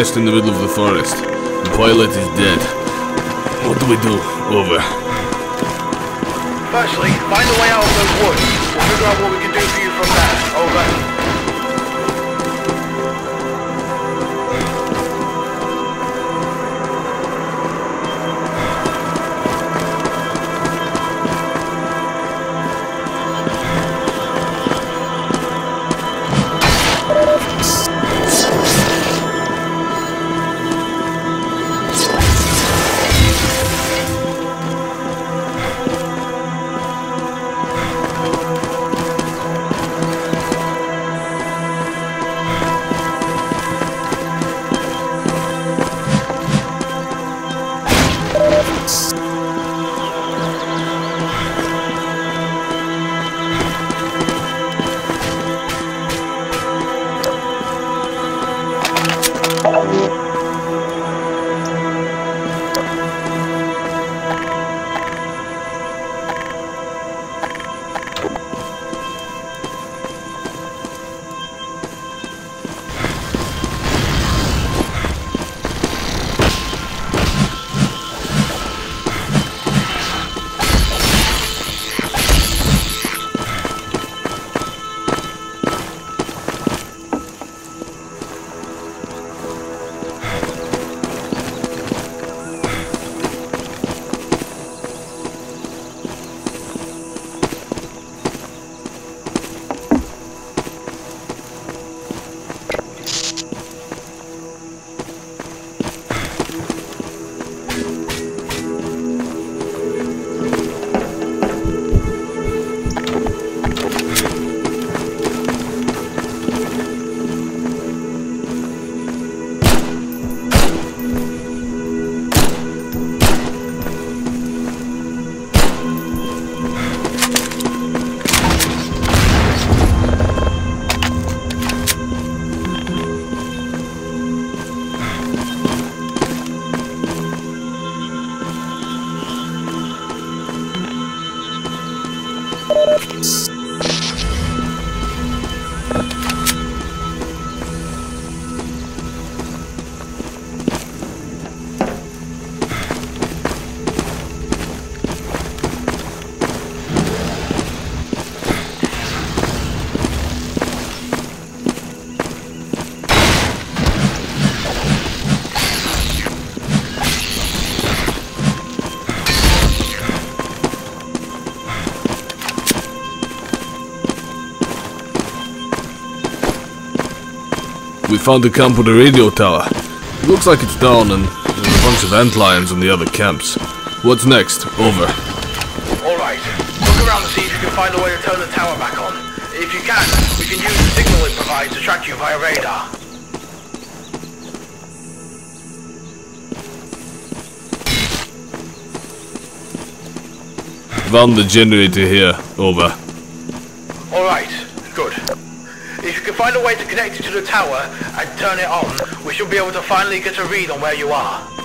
crashed in the middle of the forest. The pilot is dead. What do we do? Over. Firstly, find a way out of those woods. We'll figure out what we can do for you from there. Over. Found the camp with a radio tower. It looks like it's down and there's a bunch of ant lions in the other camps. What's next? Over. Alright. Look around and see if you can find a way to turn the tower back on. If you can, we can use the signal it provides to track you via radar. Found the generator here. Over. Alright. Good. If you can find a way to connect it to the tower and turn it on, we should be able to finally get a read on where you are.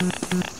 Mm-hmm.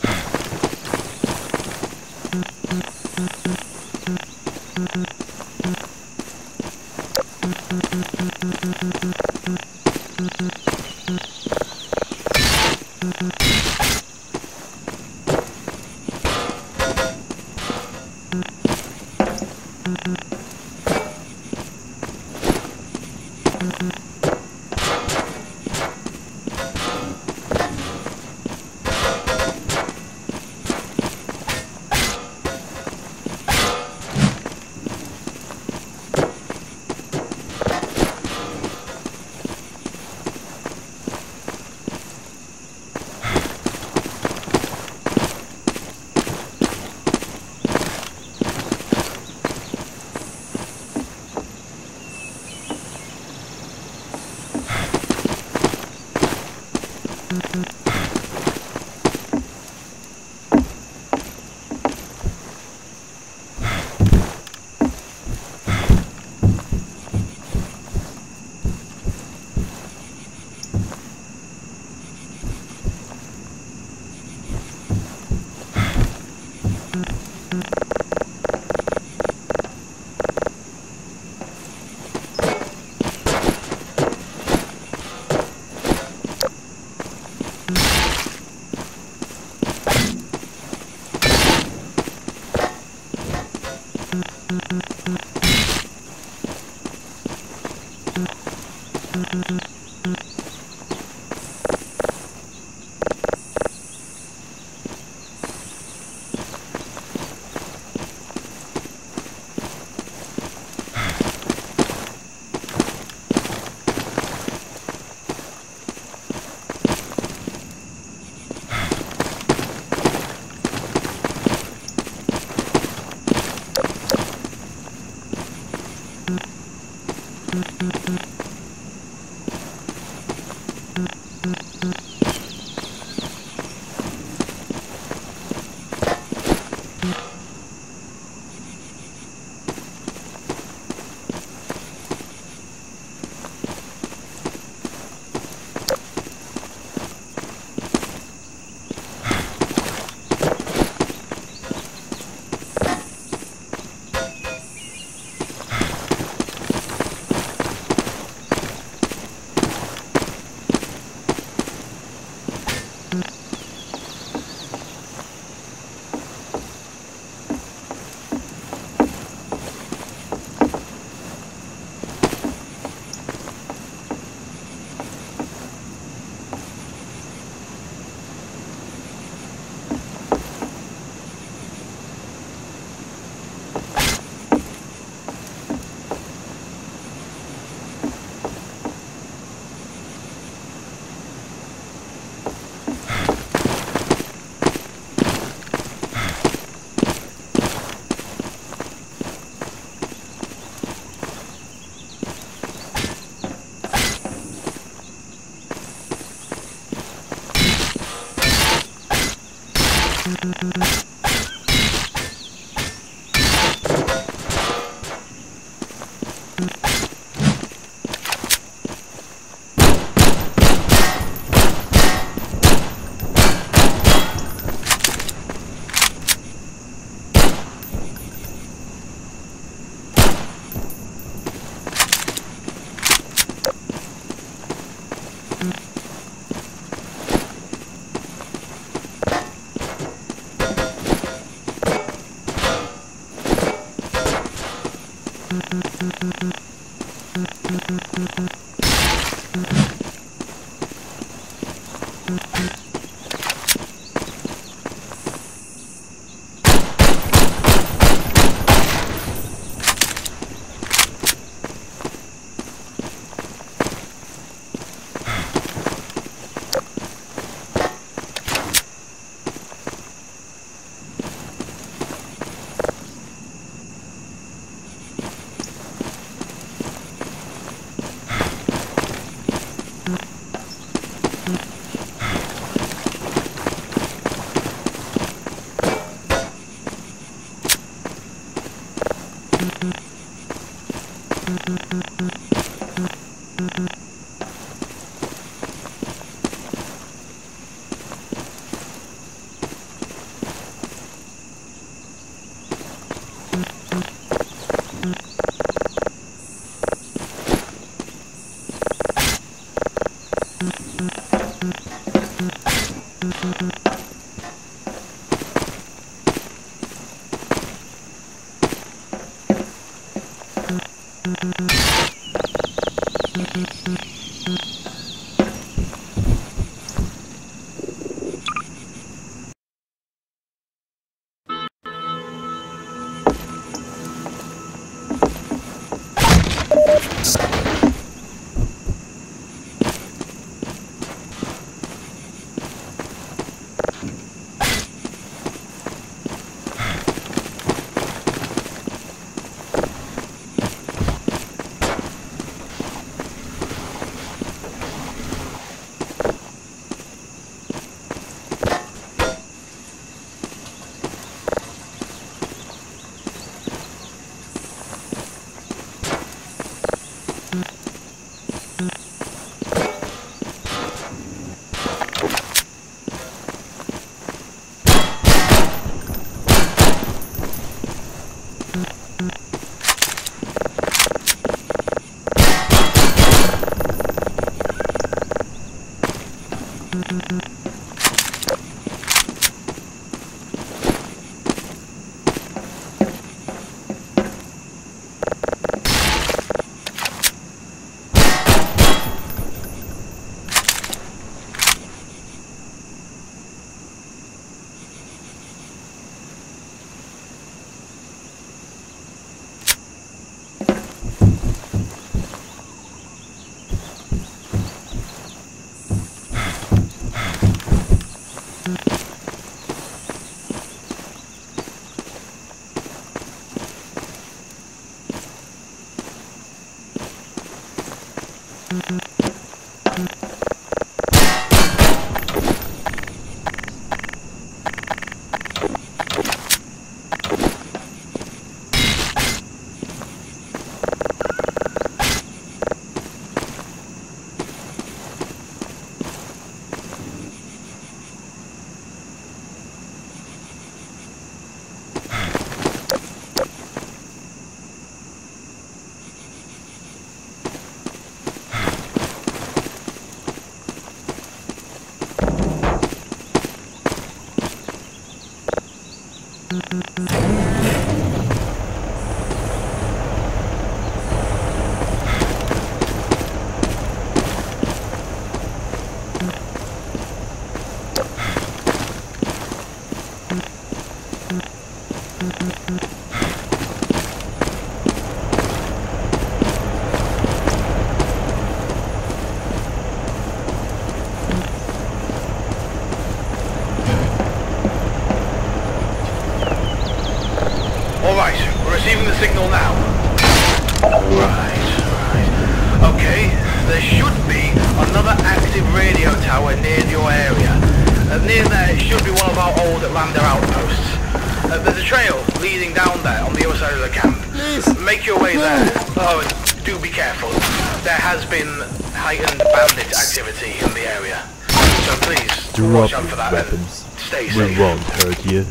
you.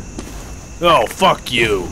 Oh, fuck you!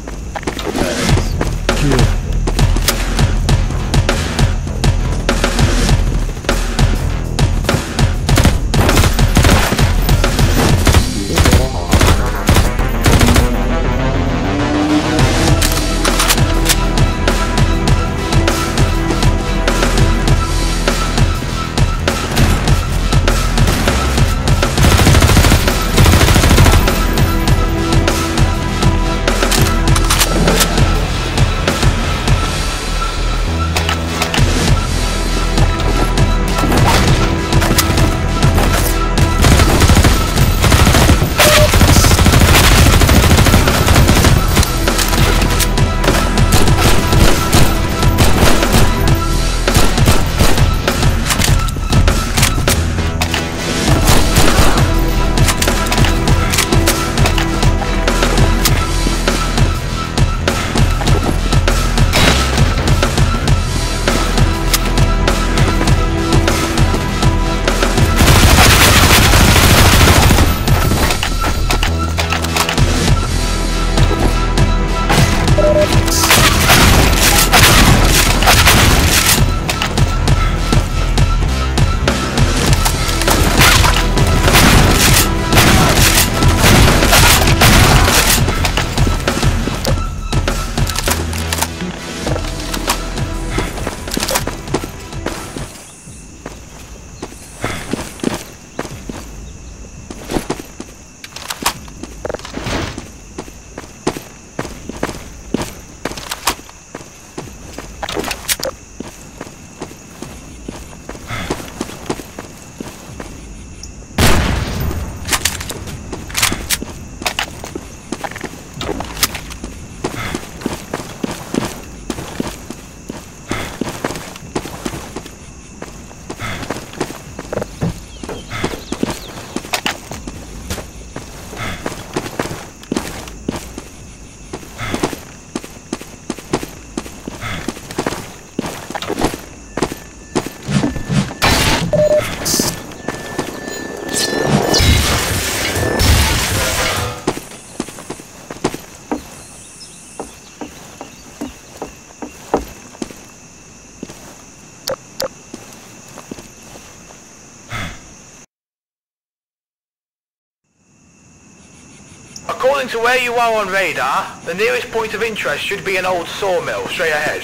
to where you are on radar, the nearest point of interest should be an old sawmill, straight ahead.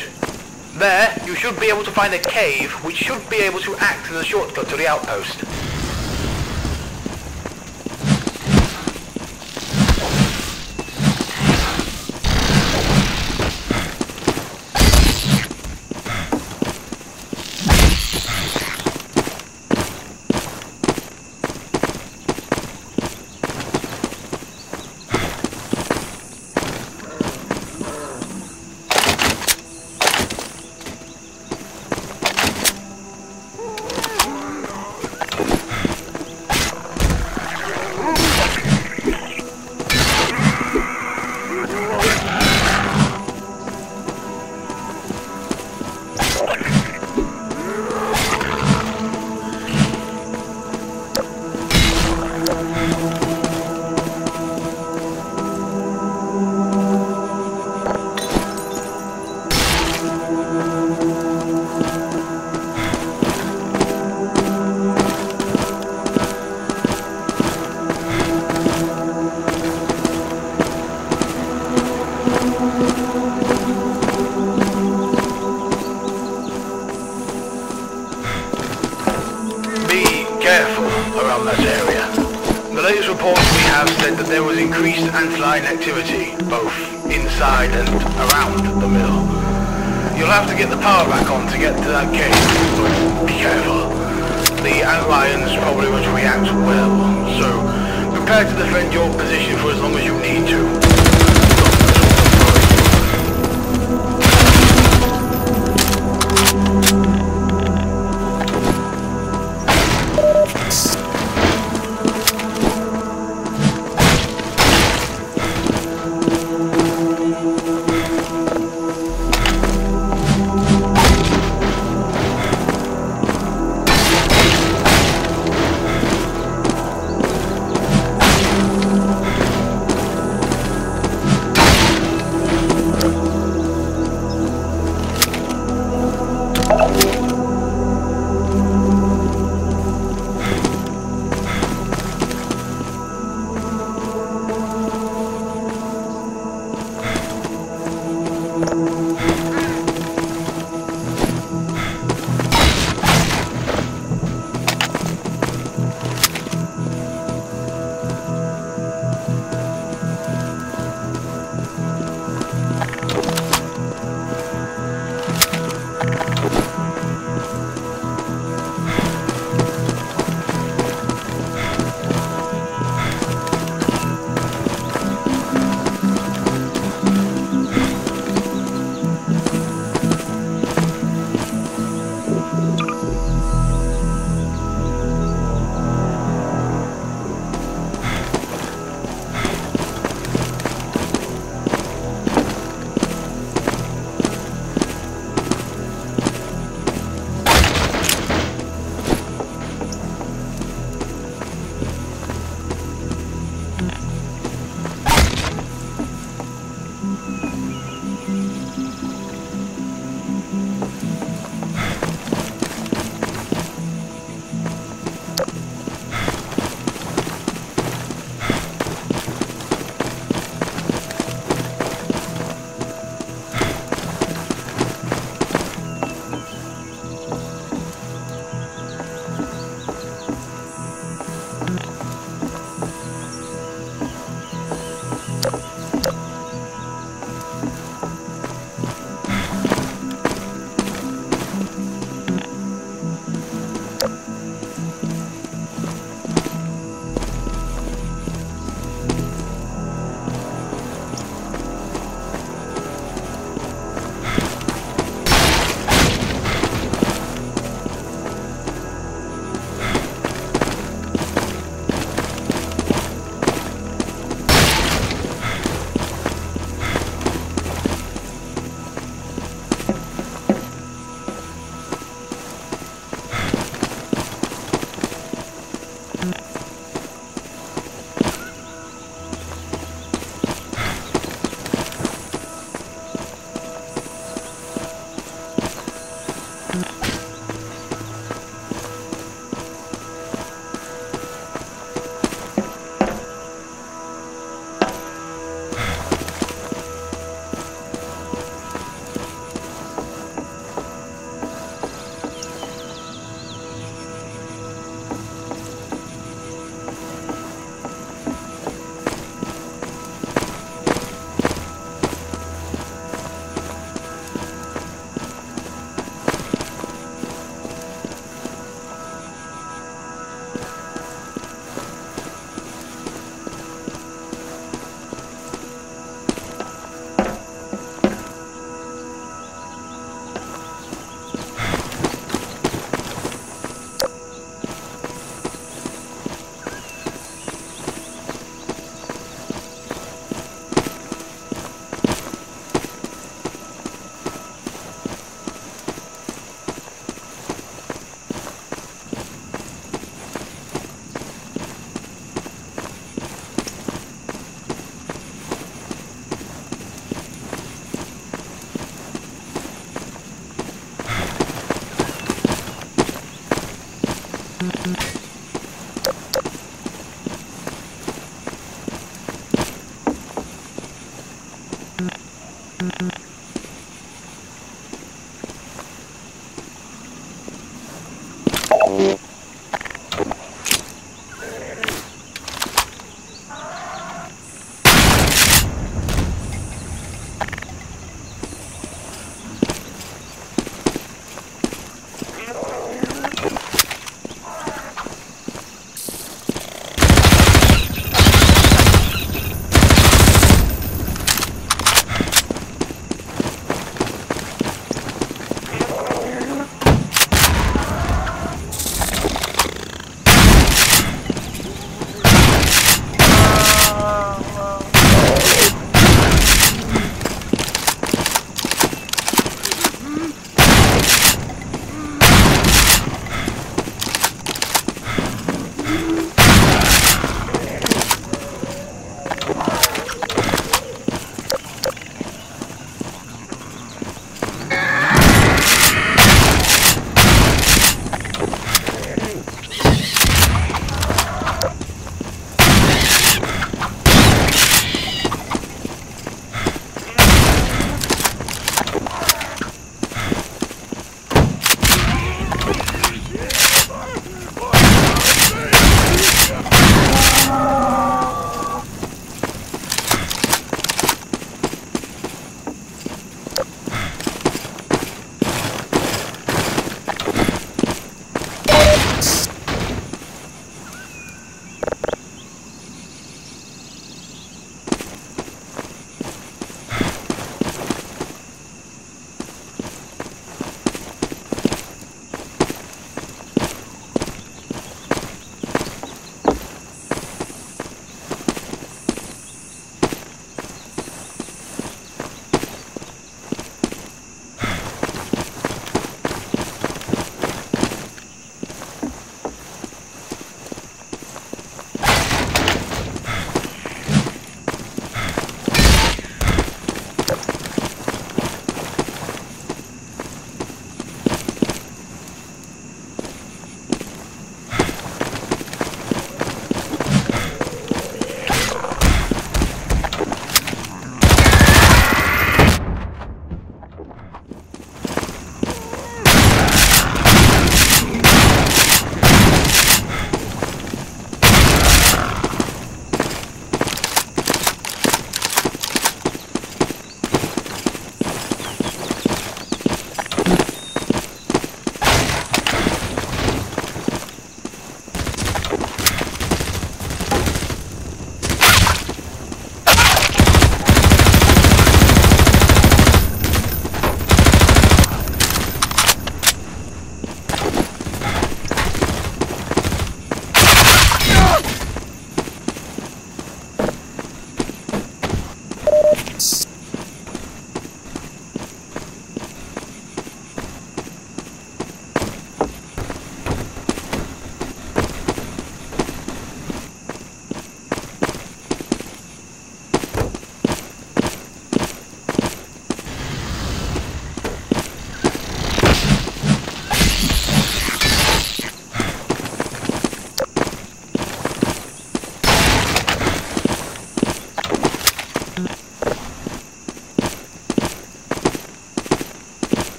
There, you should be able to find a cave, which should be able to act as a shortcut to the outpost.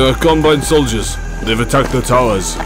There are Combine soldiers. They've attacked the towers.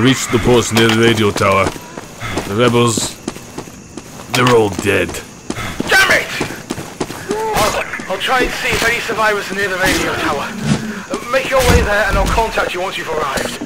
Reached the post near the radio tower. The rebels. They're all dead. Damn it! I'll, I'll try and see if any survivors are near the radio tower. Uh, Make your way there and I'll contact you once you've arrived.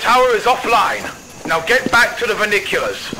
Tower is offline. Now get back to the vernaculars.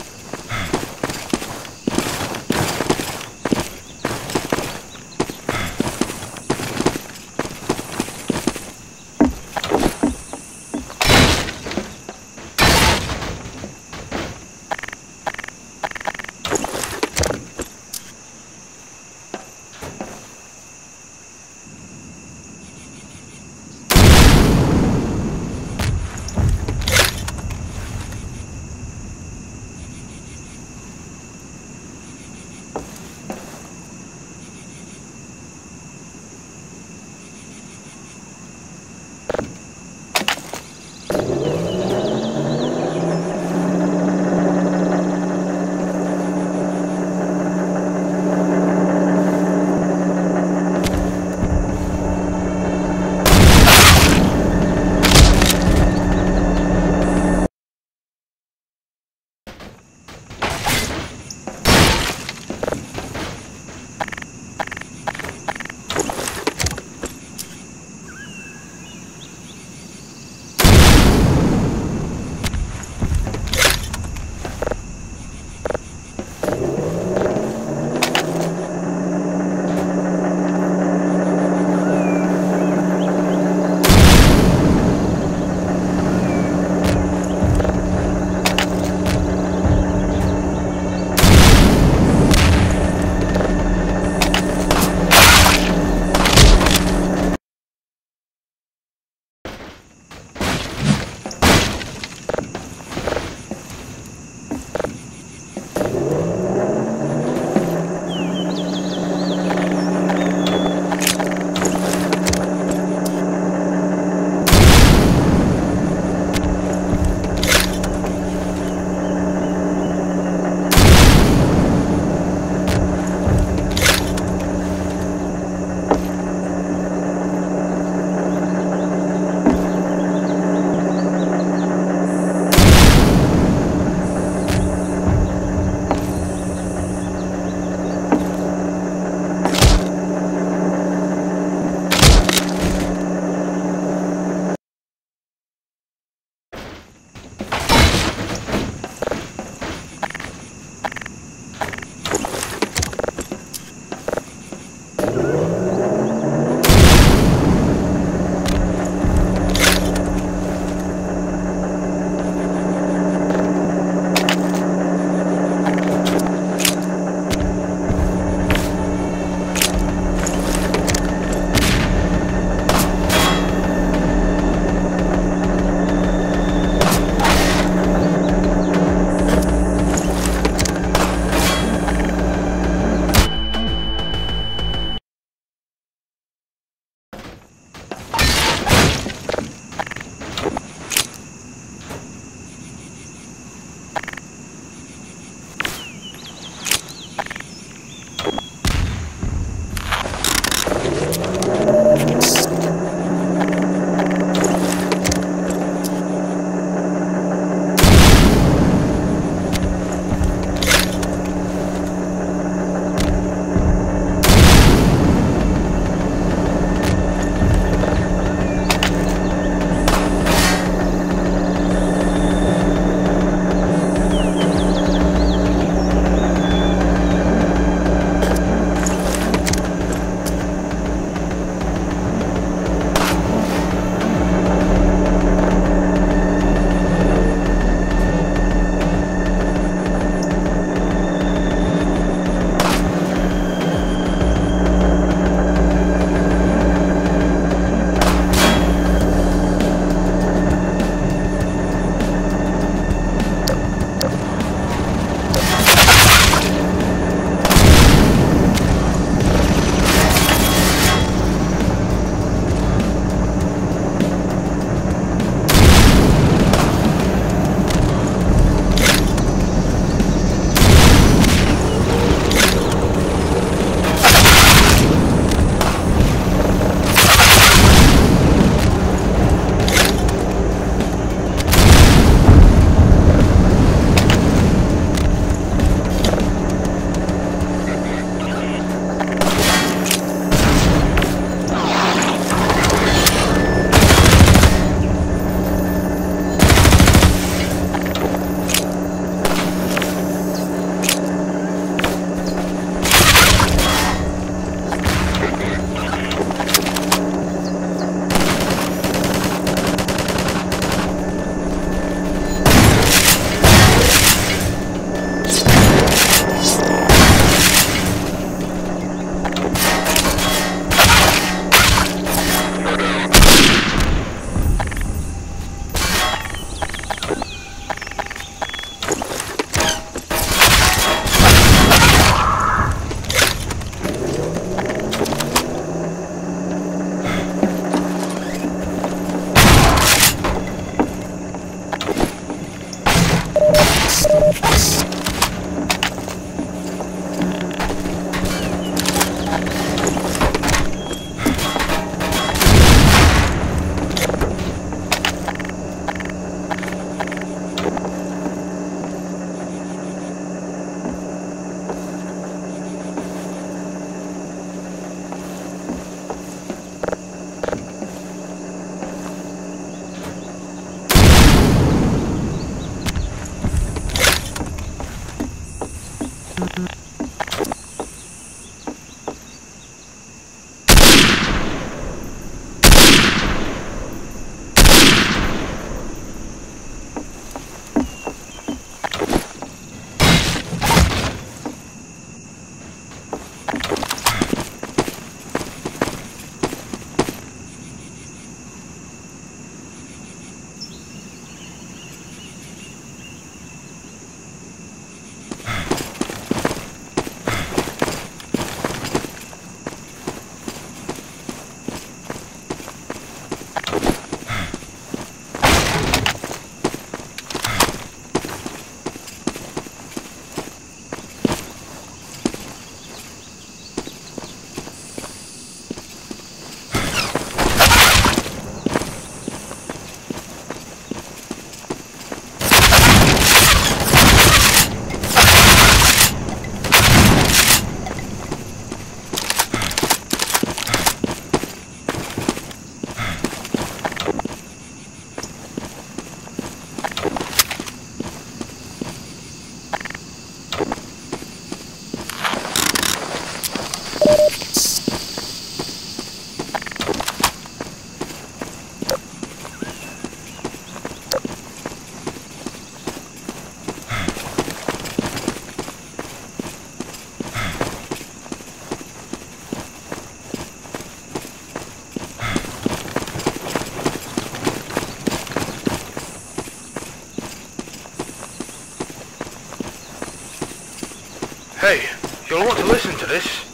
You'll want to listen to this.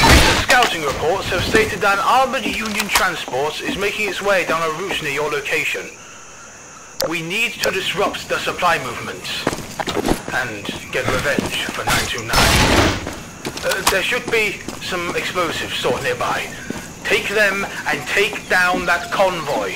Recent scouting reports have stated that an armored Union transport is making its way down a route near your location. We need to disrupt the supply movements and get revenge for 929. Uh, there should be some explosives stored nearby. Take them and take down that convoy.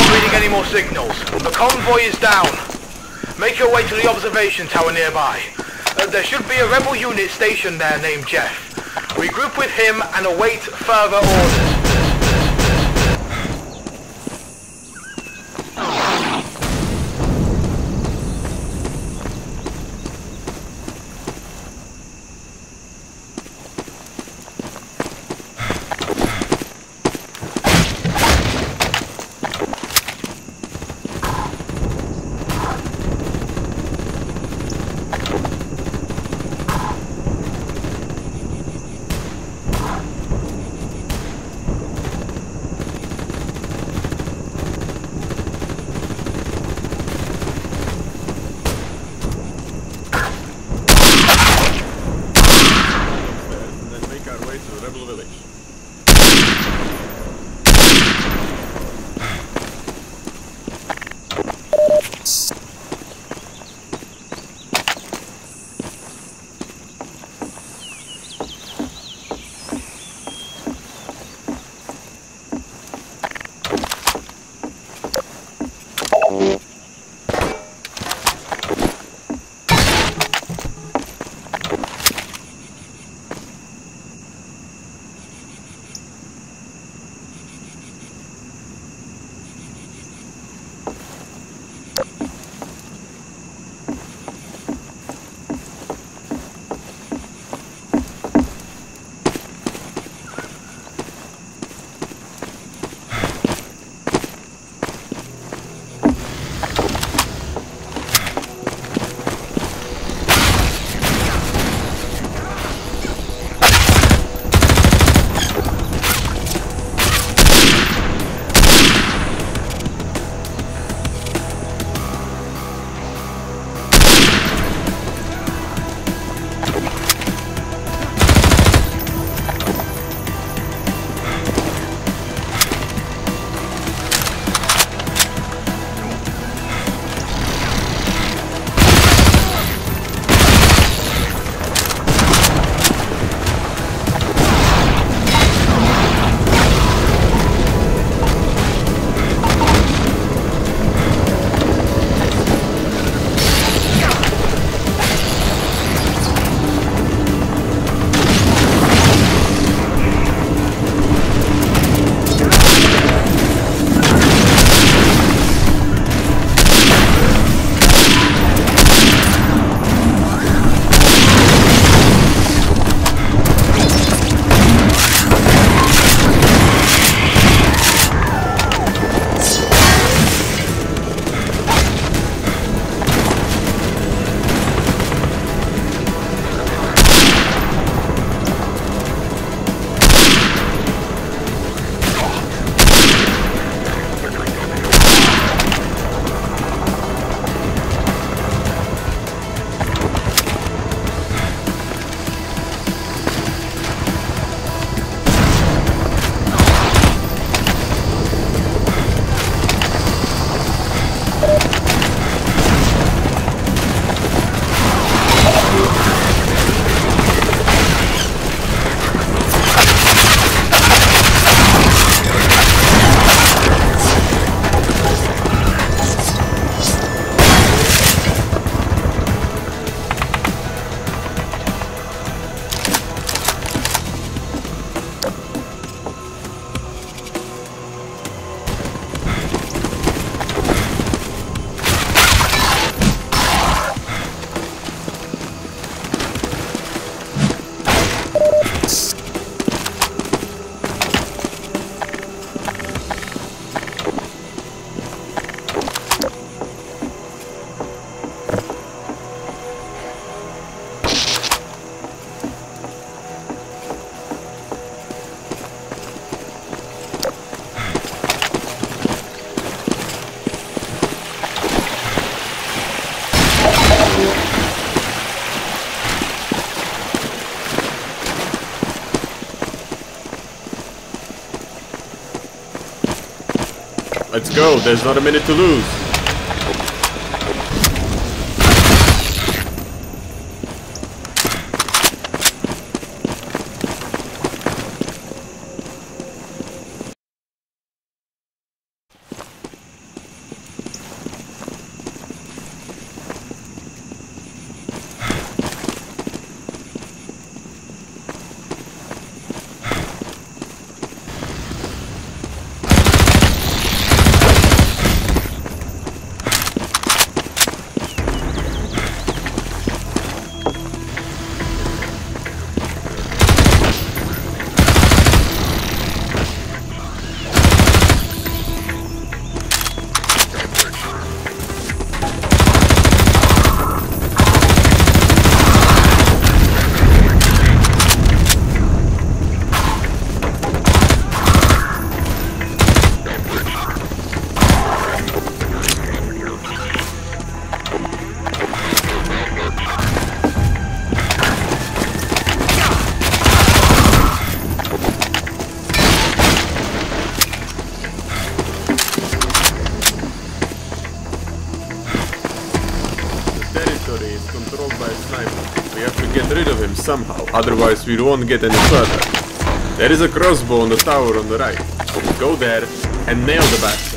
Not reading any more signals. The convoy is down. Make your way to the observation tower nearby. Uh, there should be a rebel unit stationed there named Jeff. Regroup with him and await further orders. Go, there's not a minute to lose. Otherwise we won't get any further. There is a crossbow on the tower on the right. Go there and nail the bastard.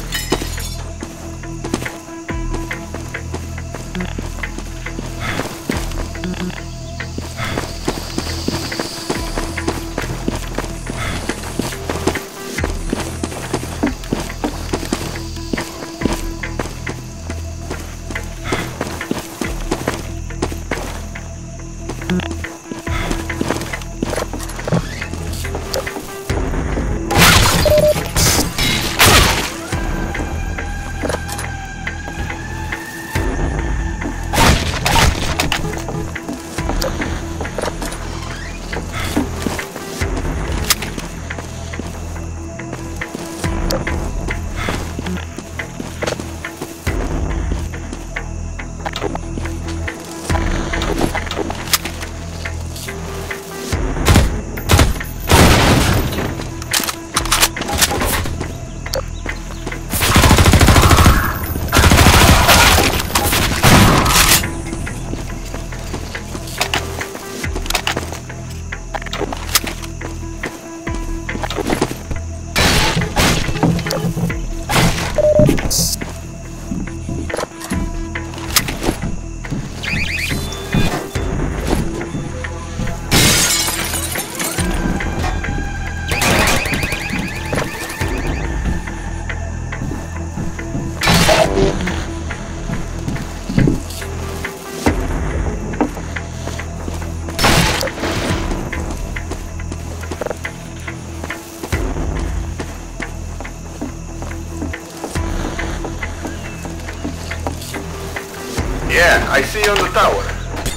I see you on the tower.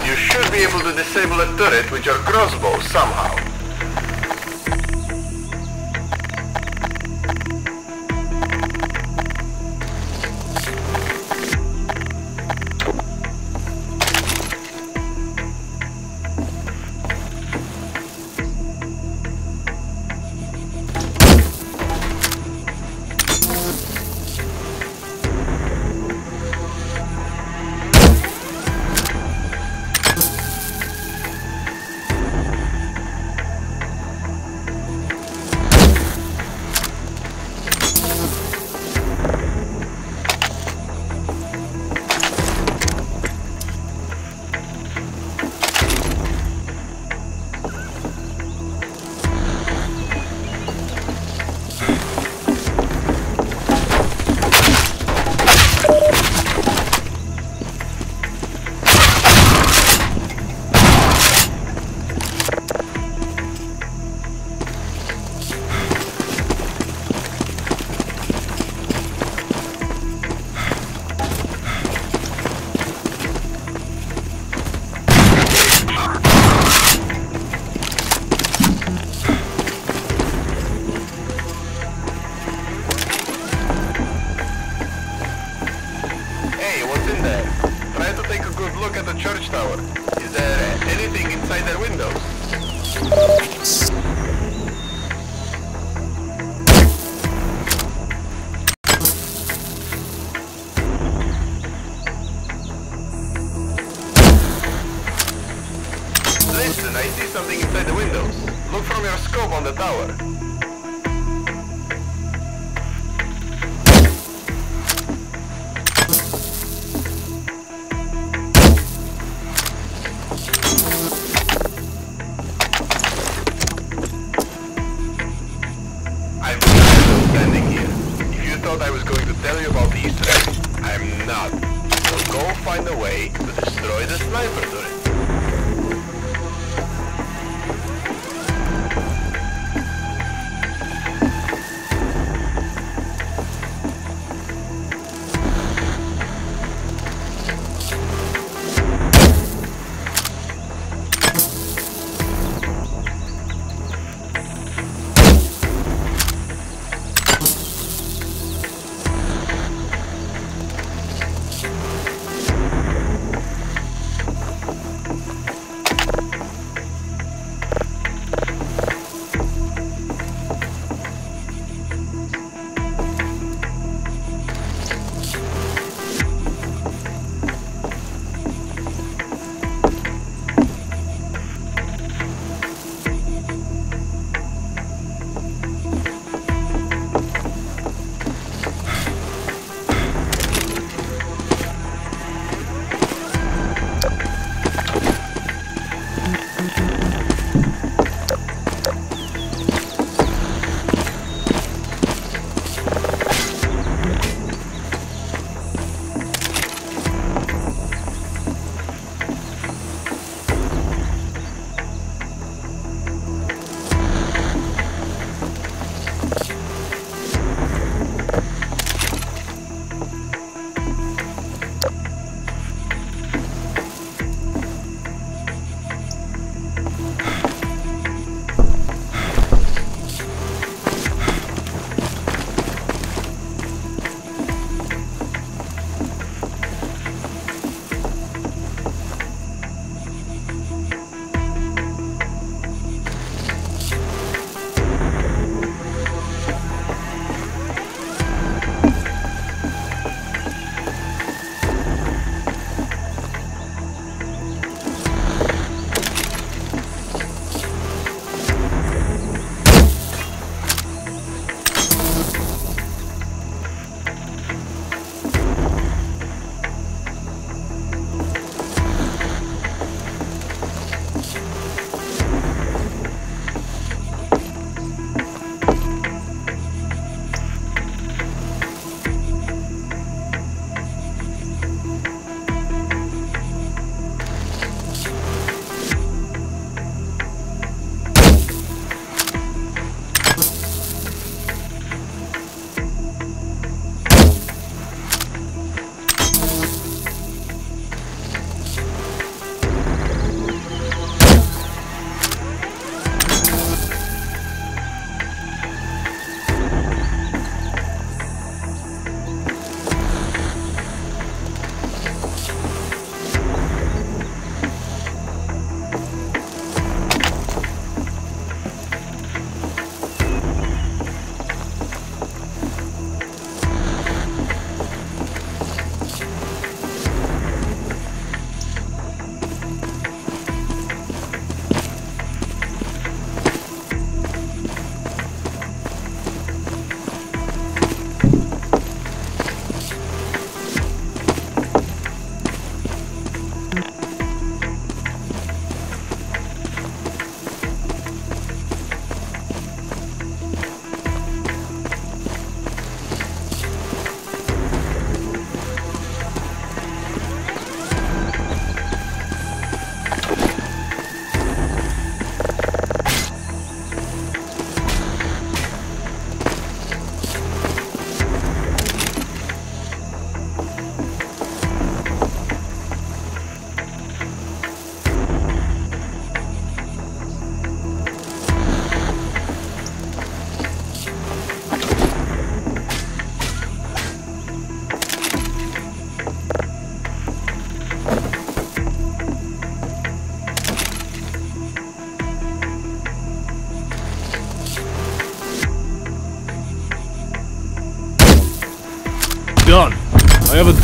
You should be able to disable a turret with your crossbow somehow.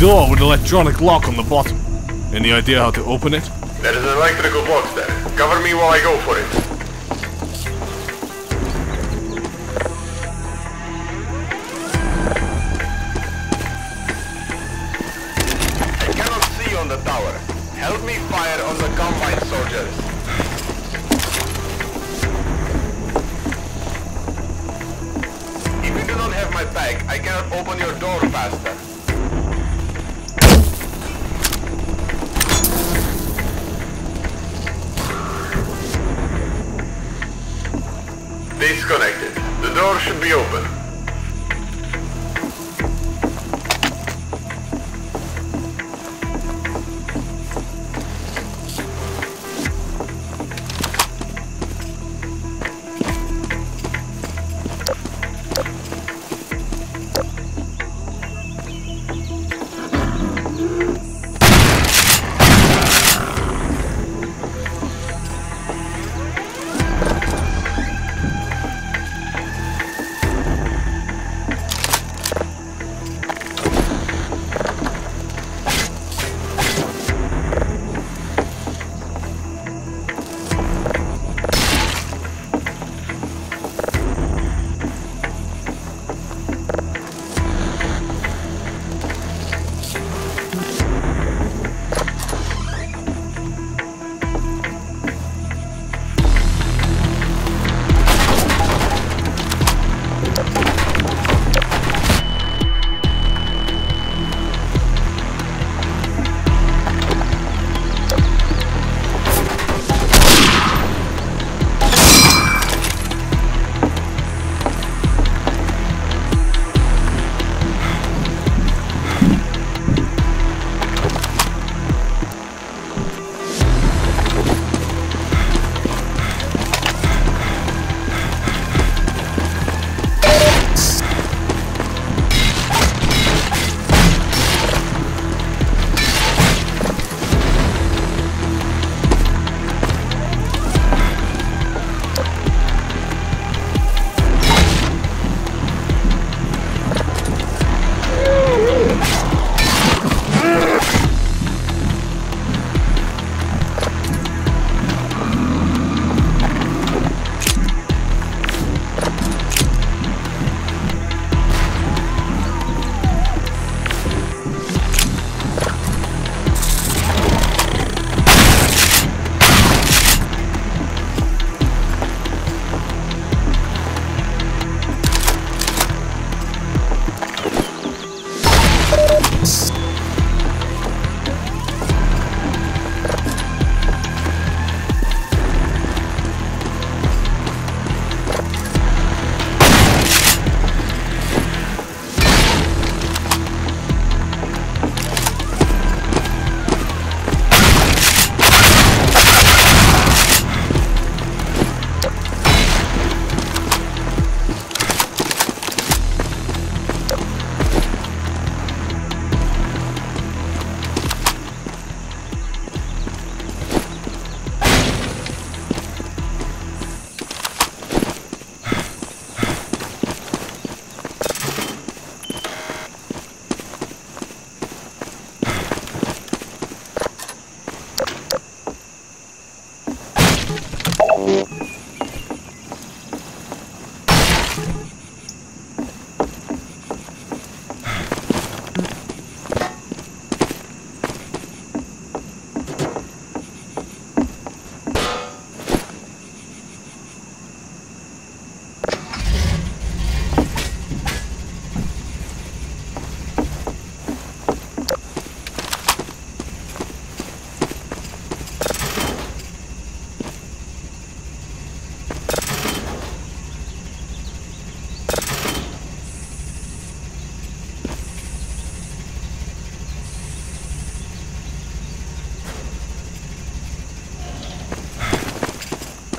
door with electronic lock on the bottom. Any idea how to open it? There is an electrical box there. Cover me while I go for it.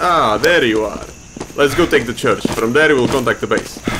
Ah, there you are. Let's go take the church. From there we'll contact the base.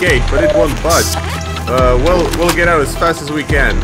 gate, but it won't budge. Uh, we'll, we'll get out as fast as we can.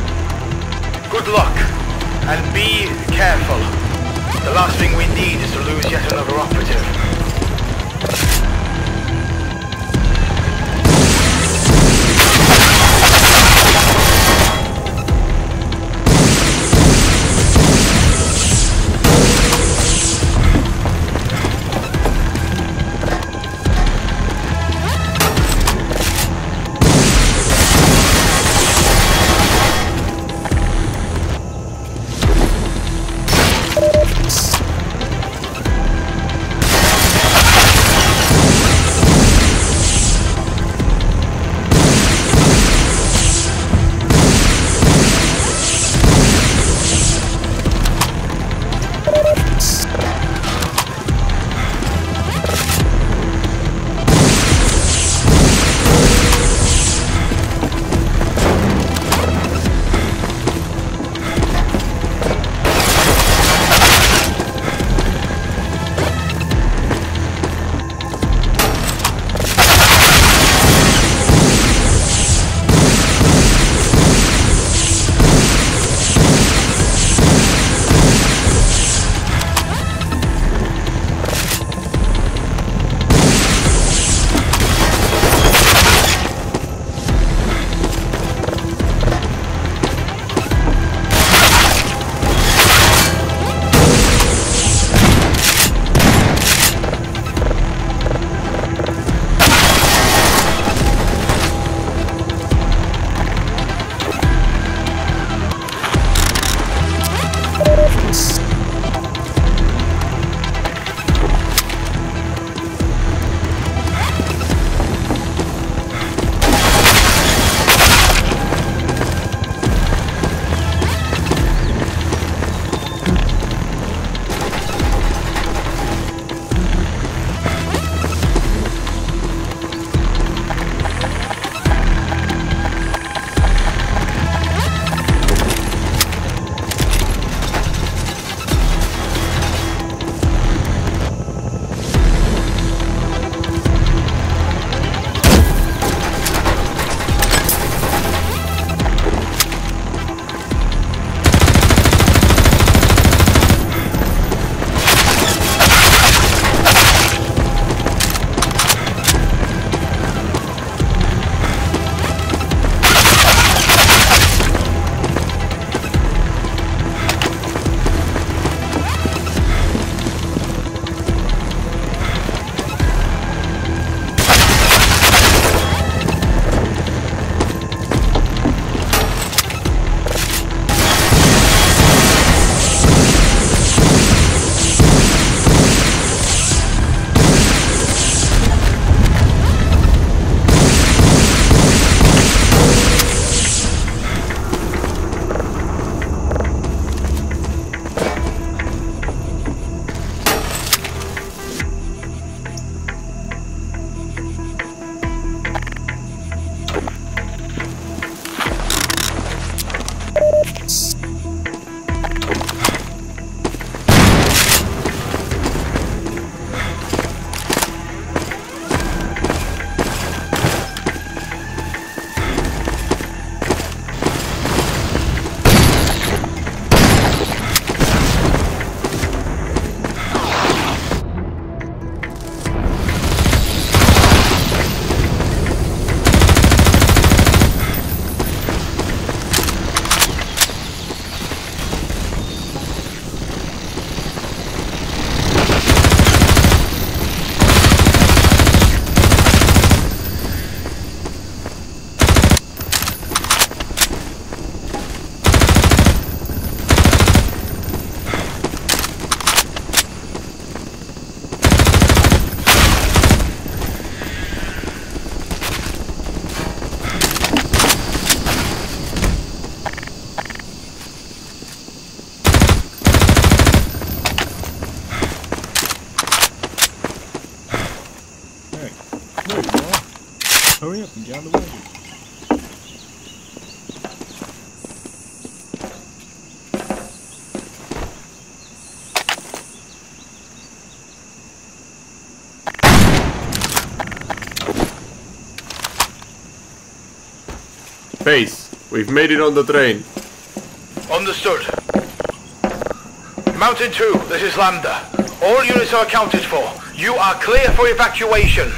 Pace, we've made it on the train. Understood. Mountain 2, this is Lambda. All units are accounted for. You are clear for evacuation.